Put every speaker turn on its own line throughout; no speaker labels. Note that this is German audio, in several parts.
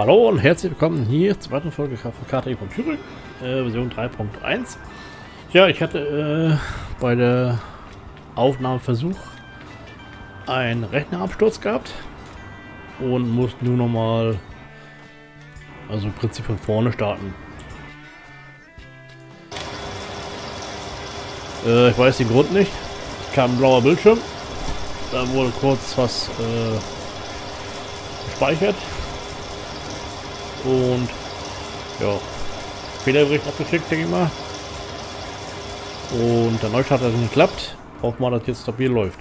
Hallo und herzlich willkommen hier zur weiteren Folge von KTE von Thüringen, äh, Version 3.1. Ja, ich hatte äh, bei der Aufnahmeversuch einen Rechnerabsturz gehabt und musste nur nochmal, also im Prinzip von vorne starten. Äh, ich weiß den Grund nicht. Es kam ein blauer Bildschirm. Da wurde kurz was äh, gespeichert. Und ja, Fehlerbericht abgeschickt, denke ich mal. Und der Neustart hat nicht geklappt. Hoffen wir, dass jetzt stabil läuft.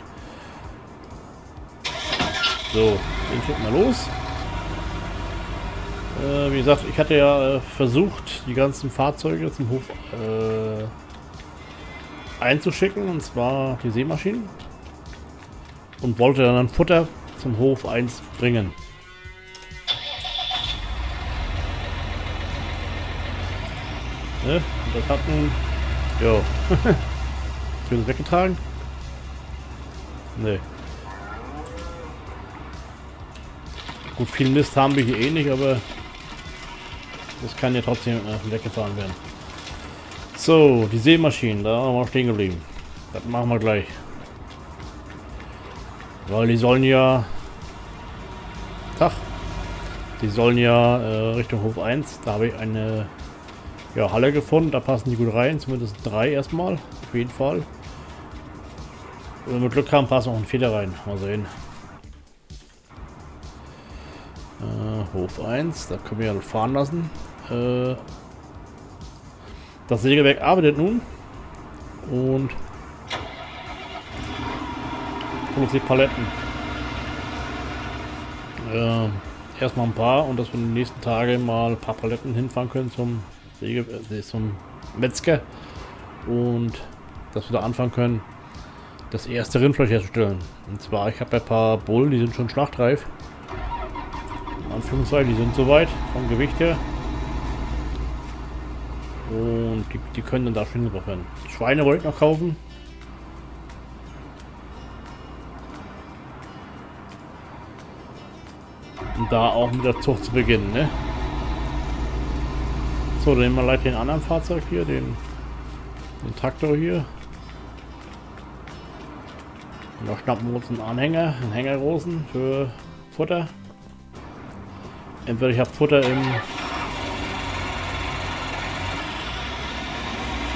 So, den schicken wir los. Äh, wie gesagt, ich hatte ja äh, versucht, die ganzen Fahrzeuge zum Hof äh, einzuschicken, und zwar die Seemaschinen. Und wollte dann Futter zum Hof 1 bringen. Ne? Und das hat nun... Jo. Schön weggetragen. Ne. Gut, viel Mist haben wir hier eh nicht, aber das kann ja trotzdem äh, weggefahren werden. So, die Seemaschinen, da haben wir stehen geblieben. Das machen wir gleich. Weil die sollen ja... Tag. Die sollen ja äh, Richtung Hof 1. Da habe ich eine ja, Halle gefunden. Da passen die gut rein. Zumindest drei erstmal. Auf jeden Fall. Wenn wir Glück haben, passt noch ein Feder rein. Mal sehen. Äh, Hof 1. Da können wir ja fahren lassen. Äh, das Sägewerk arbeitet nun. Und produziert Paletten. Äh, erstmal ein paar und dass wir in den nächsten Tagen mal ein paar Paletten hinfahren können zum Säge, äh, zum Metzger und dass wir da anfangen können, das erste Rindfleisch herzustellen. Und zwar, ich habe ein paar Bullen, die sind schon schlachtreif. In Anführungszeichen, die sind soweit vom Gewicht her. Und die, die können dann da schön drauf werden. Schweine wollte ich noch kaufen. Und da auch mit der Zucht zu beginnen, ne? So, dann nehmen wir gleich den anderen Fahrzeug hier, den, den Traktor hier. Und da schnappen wir uns einen Anhänger, einen Hängergroßen für Futter. Entweder ich habe Futter im,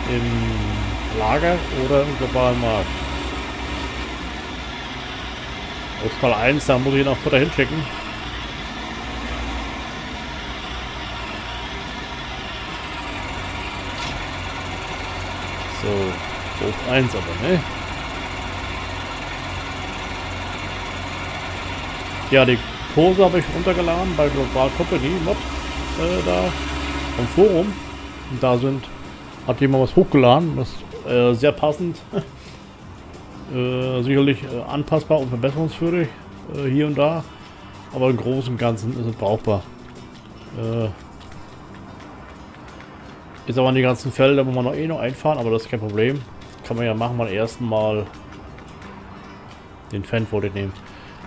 im Lager oder im globalen Markt. Ausfall 1, da muss ich noch Futter hinschicken. So, Hof 1 aber, ne? Ja, die Kurse habe ich runtergeladen bei Global Company Mod äh, da vom Forum. Und da sind, hat jemand was hochgeladen, das ist äh, sehr passend. äh, sicherlich äh, anpassbar und verbesserungswürdig äh, hier und da. Aber im Großen und Ganzen ist es brauchbar. Ist aber an die ganzen Felder, wo man noch eh noch einfahren, aber das ist kein Problem. Kann man ja machen, mal ersten Mal den Fan vor nehmen.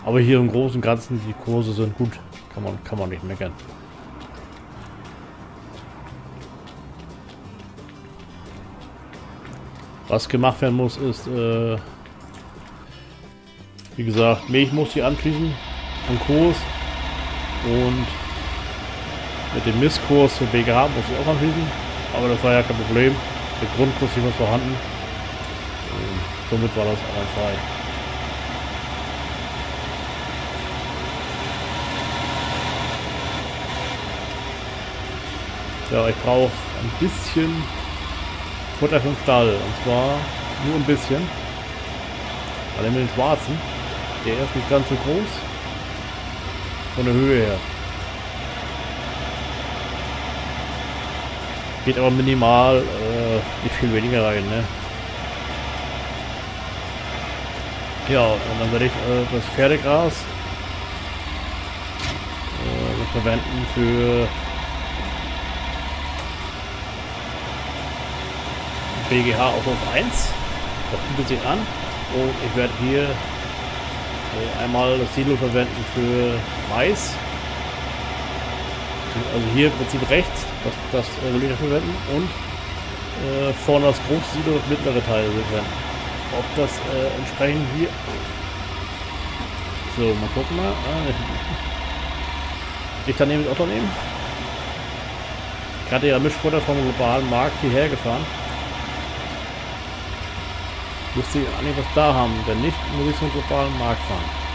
Aber hier im Großen und Ganzen, die Kurse sind gut. Kann man, kann man nicht meckern. Was gemacht werden muss, ist, äh, wie gesagt, Milch muss hier anschließen am Kurs und mit dem Misskurs für BGH muss ich auch anschließen. Aber das war ja kein Problem. Der Grundkurs hier war vorhanden. Und somit war das frei. Ja, ich brauche ein bisschen Futter vom Stall. Und zwar nur ein bisschen. Weil mit den schwarzen, der ist nicht ganz so groß. Von der Höhe her. Geht aber minimal, äh, nicht viel weniger rein, ne? Ja, und dann werde ich äh, das Pferdegras äh, verwenden für BGH Hof 1. Das bietet sich an. Und ich werde hier äh, einmal das Silo verwenden für Mais Also hier im Prinzip rechts das, das dafür verwenden und äh, vorne das große Silo und mittlere Teile verwenden. Ob das äh, entsprechend hier... So, mal gucken mal. Ah, ich kann nämlich Otto nehmen. Hatte ja Mischfutter vom globalen Markt hierher gefahren. Wusste ich eigentlich was da haben. Wenn nicht, muss ich zum globalen Markt fahren.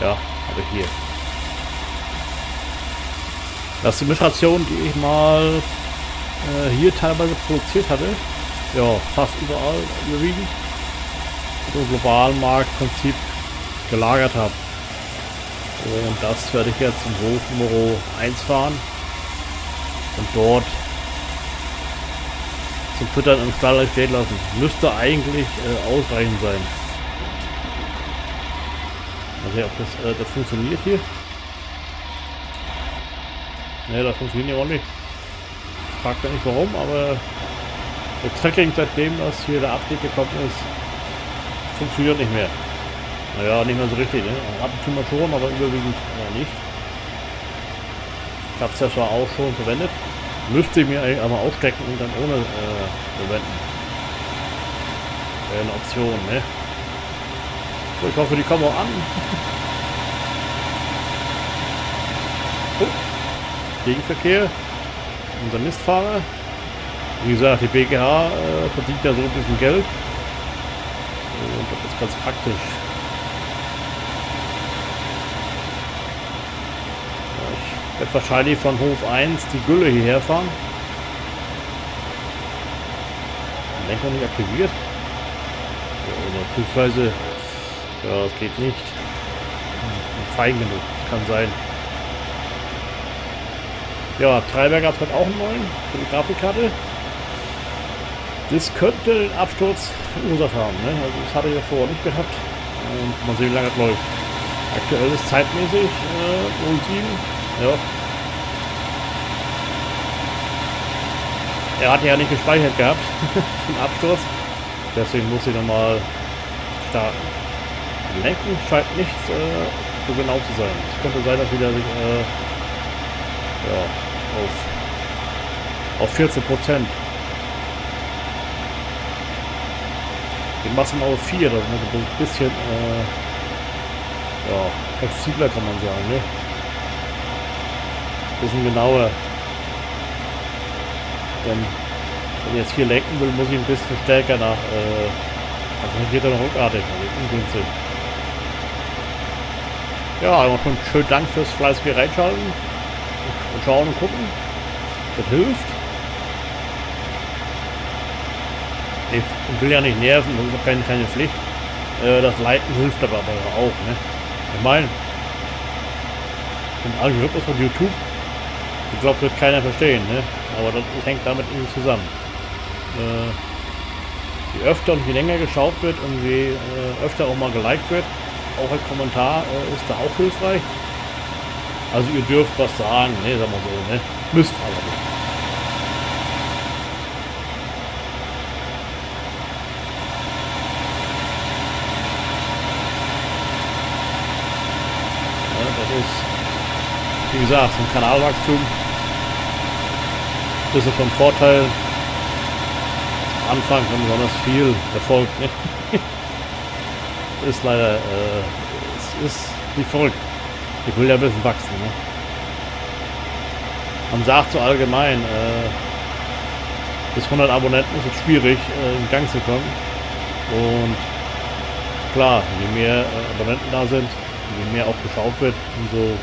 Ja, habe ich hier. Das ist die Mischration, die ich mal äh, hier teilweise produziert hatte. Ja, fast überall überwiegend. Im globalen Marktprinzip gelagert habe. Und das werde ich jetzt zum Hof Nummer 1 fahren. Und dort zum Füttern im Stall stehen lassen. Müsste eigentlich äh, ausreichend sein. Mal sehen, ob das, äh, das funktioniert hier. Ne, das funktioniert auch nicht. Ich frage nicht warum, aber der Tracking, seitdem das hier der Update gekommen ist, funktioniert nicht mehr. Naja, nicht mehr so richtig. Ne? Ab und zu mal schon, aber überwiegend ja, nicht. Ich habe es ja zwar auch schon verwendet. Müsste ich mir eigentlich aber aufstecken und dann ohne äh, verwenden. Wäre eine Option, ne? So, ich hoffe, die kommen auch an. oh. Gegenverkehr. Unser Mistfahrer. Wie gesagt, die BGH äh, verdient ja so ein bisschen Geld. Und das ist ganz praktisch. Ich werde wahrscheinlich von Hof 1 die Gülle hierher fahren. Lenkung nicht aktiviert. Oder beziehungsweise ja, das geht nicht. Fein genug. Kann sein. Ja, Treiber gab es halt auch einen neuen für die Grafikkarte. Das könnte den Absturz verursacht haben. Ne? Also das hatte ich ja vorher nicht gehabt. Und mal sehen, wie lange es läuft. Aktuell ist zeitmäßig äh, 07. Ja. Er hatte ja nicht gespeichert gehabt zum Absturz. Deswegen muss ich nochmal starten. Lenken scheint nicht äh, so genau zu sein. Es könnte sein, dass wieder sich äh, ja, auf, auf 14 Prozent. Die Massen auf 4, das ist ein bisschen äh, ja, flexibler kann man sagen. Ne? Bisschen genauer. Denn wenn ich jetzt hier lenken will, muss ich ein bisschen stärker nach äh, also dann geht er noch rückartig, also ungünstig. Ja, nochmal schönen Dank fürs fleißige Reinschalten. Und schauen und gucken. Das hilft. Ich will ja nicht nerven, das ist auch keine, keine Pflicht. Äh, das Leiten hilft aber, aber auch. Ne? Ich meine, den Algorithmus von YouTube, ich glaube, wird keiner verstehen. Ne? Aber das hängt damit irgendwie zusammen. Äh, je öfter und je länger geschaut wird und je äh, öfter auch mal geliked wird, auch ein Kommentar äh, ist da auch hilfreich. Also ihr dürft was sagen, ne, sagen wir so, ne? Müsst aber nicht. Ja, das ist, wie gesagt, ein Kanalwachstum. Das ist von Vorteil. Anfang haben besonders viel Erfolg. Ne? ist leider, äh, es ist wie verrückt. Ich will ja ein bisschen wachsen. Ne? Man sagt so allgemein, äh, bis 100 Abonnenten ist es schwierig, äh, in Gang zu kommen. Und klar, je mehr äh, Abonnenten da sind, je mehr auch geschaut wird, umso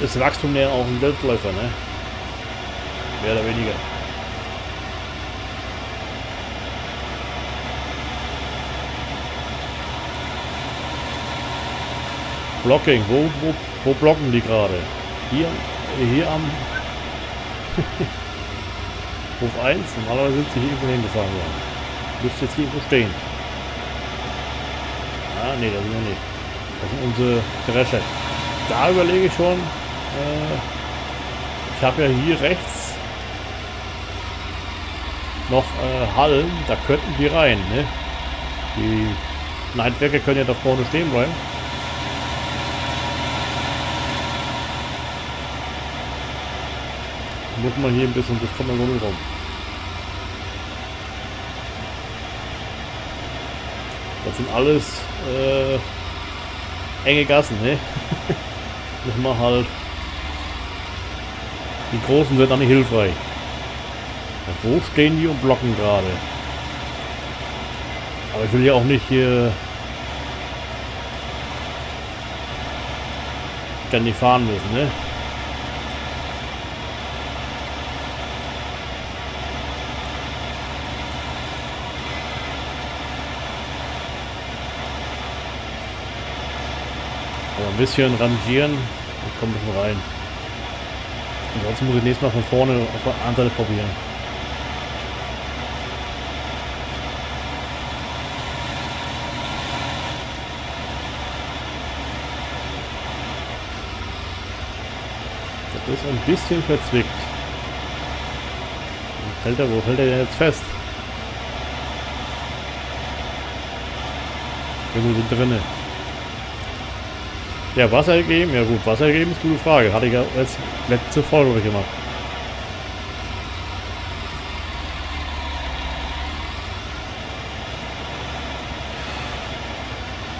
ist Wachstum ja auch ein Selbstläufer, ne? Mehr oder weniger. Blocking, wo, wo, wo blocken die gerade? Hier, hier am Hof 1, normalerweise sind sie hier irgendwo hingefahren worden. Müsste jetzt hier irgendwo stehen. Ah, ne, da sind wir nicht. Das sind unsere Drescher. Da überlege ich schon, äh, ich habe ja hier rechts noch äh, Hallen, da könnten die rein, ne? Die Neidwerke können ja da vorne stehen bleiben. Muss man hier ein bisschen, das kommt man so nicht rum. Das sind alles äh, enge Gassen, ne? Muss man halt. Die Großen sind auch nicht hilfreich. Wo stehen die und blocken gerade? Aber ich will ja auch nicht hier ständig fahren müssen, ne? Ein bisschen rangieren und kommt ein bisschen rein. Ansonsten muss ich nächstes Mal von vorne auf der anderen Seite probieren. ist ein bisschen verzwickt. Fällt er, wo fällt er denn jetzt fest? Irgendwo sind drinne. Ja, Wasser geben? Ja gut, Wasser geben ist eine gute Frage. Hatte ich ja als letzte Folge gemacht.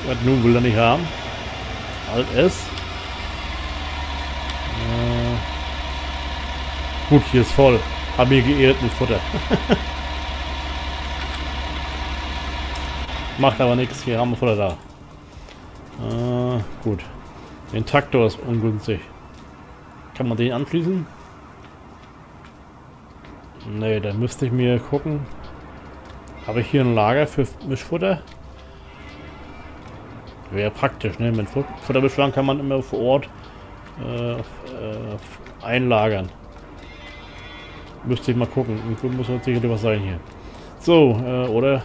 Was nun will er nicht haben? Alt S. Gut, hier ist voll. Haben mir geirrt mit Futter. Macht aber nichts, hier haben wir Futter da. Äh, gut. Den Traktor ist ungünstig. Kann man den anschließen? Ne, dann müsste ich mir gucken. Habe ich hier ein Lager für Mischfutter? Wäre praktisch, ne? Mit Futterbeschlag kann man immer vor Ort äh, äh, einlagern. Müsste ich mal gucken. Irgendwo muss sicherlich was sein hier. So, äh, oder?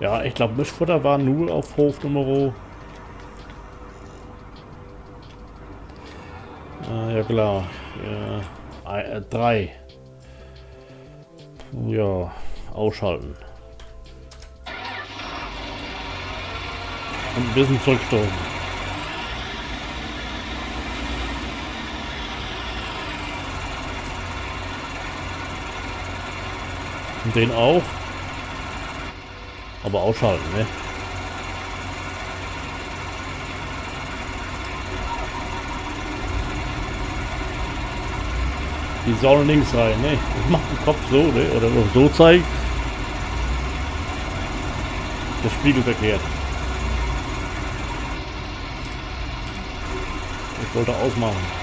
Ja, ich glaube Mischfutter war nur auf Hof Nummer... Äh, ja klar. Ja, äh, drei. Ja, ausschalten. Und ein bisschen zurückstoßen. Den auch. Aber ausschalten, ne? Die sollen links rein, ne? Ich mach den Kopf so, ne? Oder so zeigen. Der Spiegel verkehrt. Ich wollte ausmachen.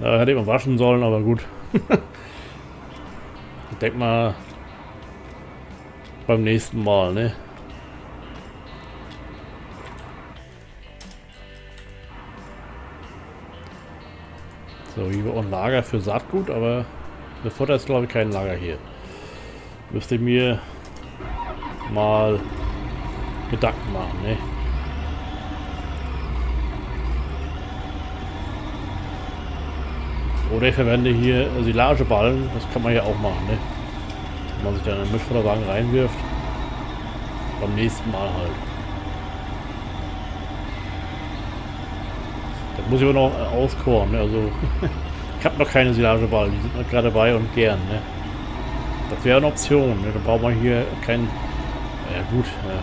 Ja, hätte man waschen sollen, aber gut. ich denke mal beim nächsten Mal, ne? So, hier war ein Lager für Saatgut, aber für Futter ist glaube ich kein Lager hier. Müsste mir mal Gedanken machen, ne? Oder ich verwende hier Silageballen, das kann man ja auch machen, ne? Wenn man sich dann einen Mischfutterwagen reinwirft. Beim nächsten Mal halt. Muss ich aber noch äh, auskoren, ne? Also, ich habe noch keine Silageballen, die sind noch gerade dabei und gern, ne? Das wäre eine Option, ne? Da braucht man hier kein... Ja gut, ja.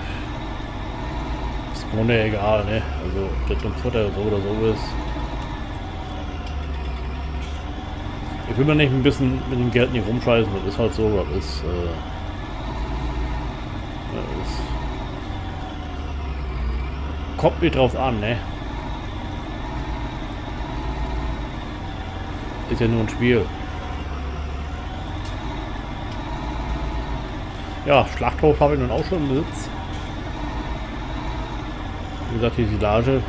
Ist im Grunde egal, ne? Also, ob das ein Futter so oder so ist. Ich will mir nicht ein bisschen mit dem Geld nicht rumscheißen, das ist halt so, das ist, äh, das ist kommt mir drauf an, ne? Ist ja nur ein Spiel. Ja, Schlachthof habe ich nun auch schon im Besitz. Wie gesagt, die Silage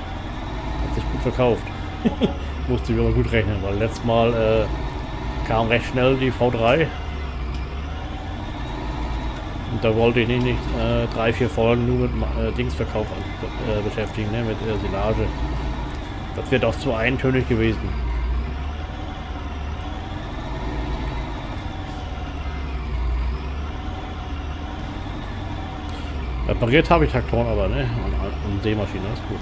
hat sich gut verkauft. Musste ich aber gut rechnen, weil letztes Mal äh, kam recht schnell die V3. Und da wollte ich nicht, nicht äh, drei, vier Folgen nur mit äh, Dingsverkauf äh, beschäftigen, ne, mit Silage. Das wäre doch zu eintönig gewesen. Repariert habe ich Traktoren aber, ne? Und, und Seemaschine, ist gut.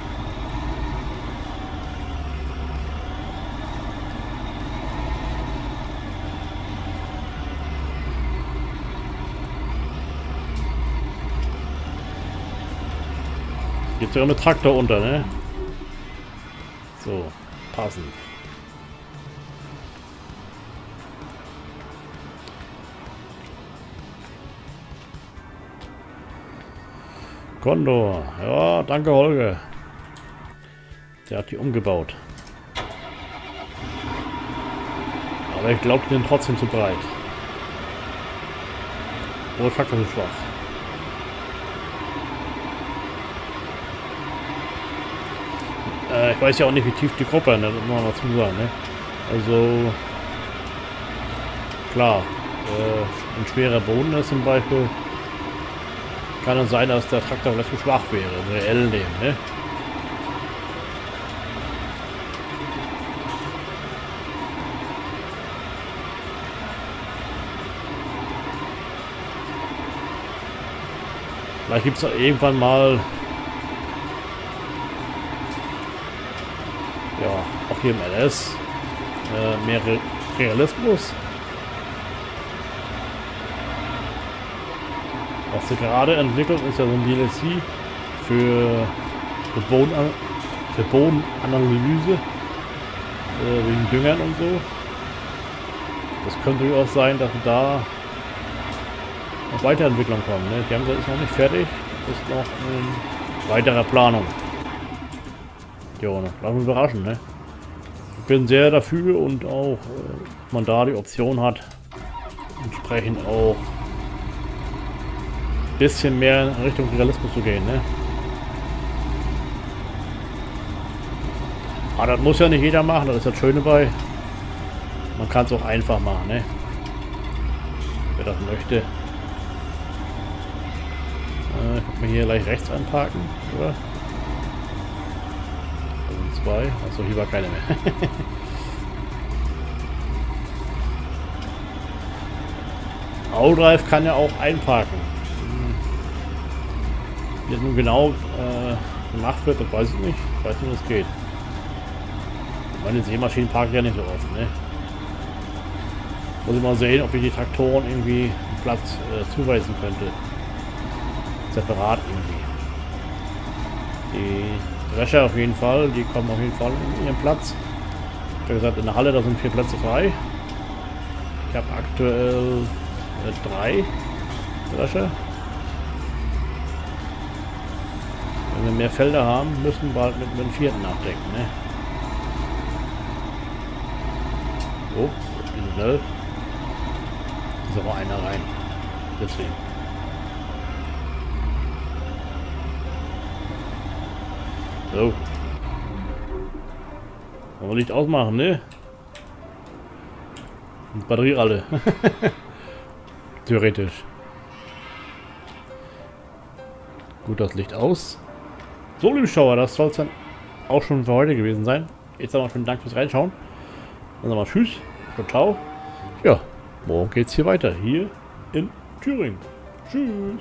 Geht sogar mit Traktor unter, ne? So, passend. Condor. Ja, danke Holger. Der hat die umgebaut. Aber ich glaube, die sind trotzdem zu breit. Oder Traktor zu schwach. Äh, ich weiß ja auch nicht, wie tief die Gruppe ist, ne? das muss man dazu sagen. Ne? Also, klar, äh, ein schwerer Boden ist zum Beispiel, kann es sein, dass der Traktor vielleicht zu schwach wäre, reell nehmen, ne? Vielleicht gibt es irgendwann mal ja, auch hier im LS äh, mehr Realismus. Was sie gerade entwickelt, ist ja so ein DLC für, für, Boden, für Bodenanalyse äh, wegen Düngern und so. Das könnte durchaus sein, dass da noch Weiterentwicklung kommen. Ne? Die haben ist noch nicht fertig, ist noch in weiterer Planung. Ja, lassen wir überraschen, ne? Ich bin sehr dafür und auch, äh, man da die Option hat, entsprechend auch bisschen mehr in Richtung Realismus zu gehen, ne? Aber das muss ja nicht jeder machen, das ist das Schöne bei. Man kann es auch einfach machen, ne? Wer das möchte. Äh, ich mir hier gleich rechts anparken, oder? zwei. Achso, hier war keine mehr. Audrive kann ja auch einparken. Wie das nun genau äh, gemacht wird, das weiß ich nicht. Ich weiß nicht, wie das geht. Meine Seemaschinen parken ja nicht so oft, ne? Muss ich mal sehen, ob ich die Traktoren irgendwie Platz äh, zuweisen könnte. Separat irgendwie. Die Drescher auf jeden Fall, die kommen auf jeden Fall in ihren Platz. Ich habe gesagt, in der Halle, da sind vier Plätze frei. Ich habe aktuell äh, drei Drescher. Wenn wir mehr Felder haben, müssen wir bald mit, dem vierten nachdenken. Ne? Oh, schnell. Ist aber einer rein. Deswegen. So. Wollen wir Licht ausmachen, ne? Und Batterie alle. Theoretisch. Gut, das Licht aus. So, liebe Schauer, das soll es dann auch schon für heute gewesen sein. Jetzt aber vielen Dank fürs Reinschauen. Dann sagen wir Tschüss. Ciao, ciao. Ja, morgen geht's hier weiter. Hier in Thüringen. Tschüss.